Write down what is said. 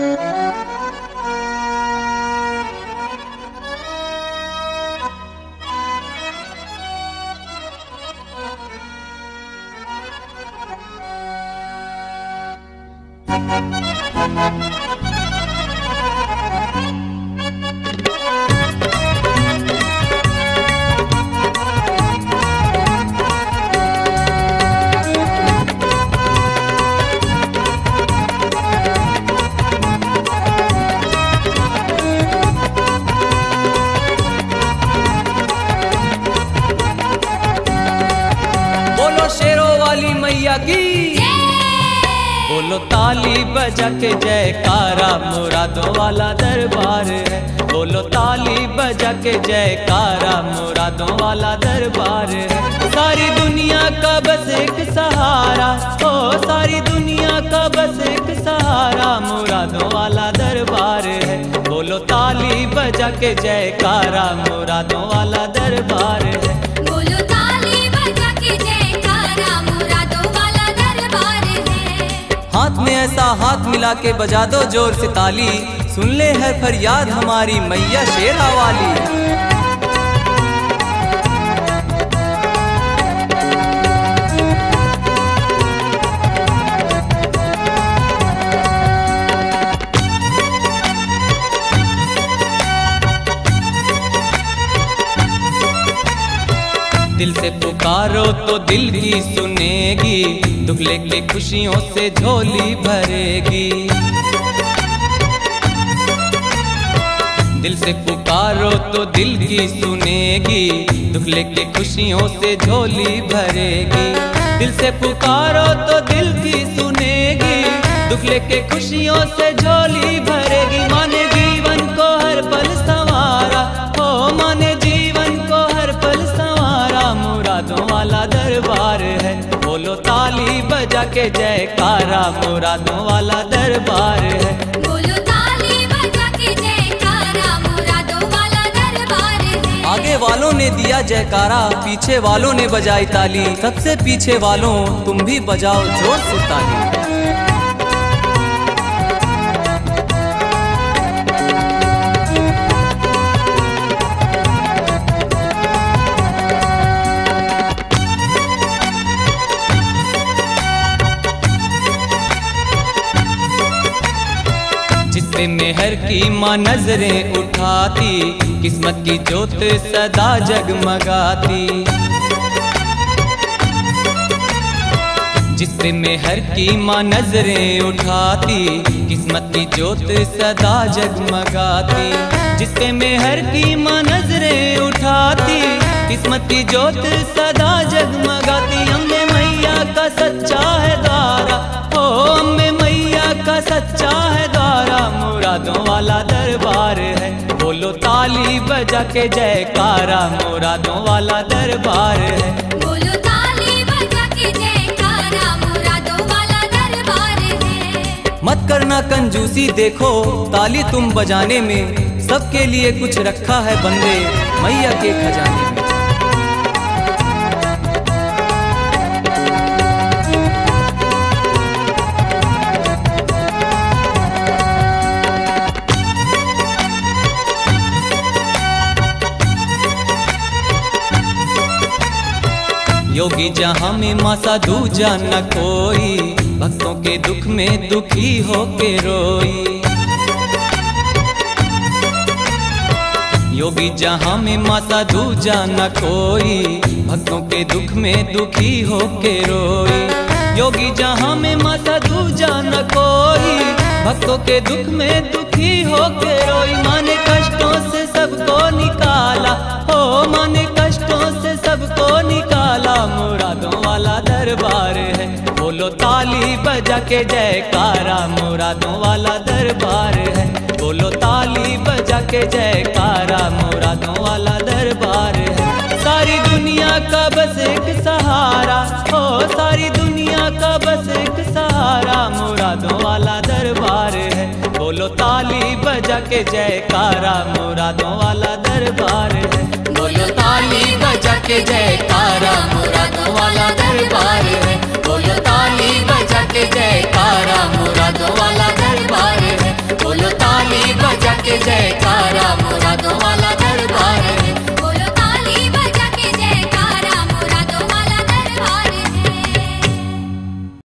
बोलो की बोलो ताली बजा के जयकारा, मुरादों वाला दरबार है। बोलो ताली बजा के जयकारा, मुरादों वाला दरबार है। सारी दुनिया का बस एक सहारा, ओ, सारी दुनिया का बस एक सहारा, मुरादों वाला दरबार है। बोलो ताली बजा के जयकारा, मुरादों वाला दरबार है। ऐसा हाथ मिला के बजा दो ज़ोर से ताली। सुन ले है फरियाद हमारी मैया शेरा वाली दिल से पुकारो तो दिल ही सुनेगी, दुख लेके खुशियों से झोली भरेगी। दिल से पुकारो तो दिल की सुनेगी, दुख लेके खुशियों से झोली भरेगी। दिल से पुकारो तो दिल की सुनेगी, दुख लेके खुशियों से झोली मुरादों वाला दरबार है। बोलो ताली बजा के जयकारा मुरादों वाला दरबार है। बोलो ताली बजा के जयकारा मुरादों वाला दरबार है। आगे वालों ने दिया जयकारा पीछे वालों ने बजाई ताली। सबसे पीछे वालों तुम भी बजाओ ज़ोर से ताली। जिससे मेहर की माँ नज़रें उठाती, किस्मत की जोत सदा जगमगाती। जिससे मेहर की माँ नज़रें उठाती, किस्मत की जोत सदा जगमगाती। जिससे मेहर की माँ नज़रें उठाती, किस्मत की जोत सदा वाला दरबार है। बोलो ताली बजा के जयकारा मुरादों वाला दरबार है। बोलो ताली बजा के जयकारा मुरादों वाला दरबार है। मत करना कंजूसी देखो ताली तुम बजाने में। सबके लिए कुछ रखा है बंदे मैया के खजाने में। योगी जहाँ में मासा दूजा न कोई, भक्तों के दुख में दुखी हो के रोई। योगी जहाँ में माता दूजा न कोई, भक्तों के दुख में दुखी हो के रोई। योगी जहाँ में माता दूजा न कोई, भक्तों के दुख में दुखी हो के रोई। माने कष्टों से सबको निकाला हो माने निकाला मुरादों वाला दरबार है। बोलो ताली बजा के जयकारा मुरादों वाला दरबार है। बोलो ताली बजा के जयकारा मुरादों वाला दरबार है। सारी दुनिया का बस एक सहारा, हो सारी दुनिया का बस एक सहारा, मुरादों वाला दरबार है। बोलो ताली बजा के जयकारा मुरादों वाला दरबार है। बोलो ताली बजा के जयकारा